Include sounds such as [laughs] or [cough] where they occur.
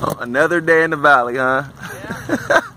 oh, [laughs] another day in the valley, huh? Yeah. [laughs]